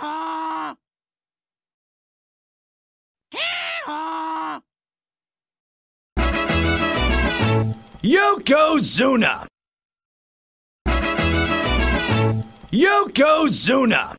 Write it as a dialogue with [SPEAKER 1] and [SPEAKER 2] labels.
[SPEAKER 1] haw! Hee-haw!
[SPEAKER 2] Yokozuna! Yokozuna!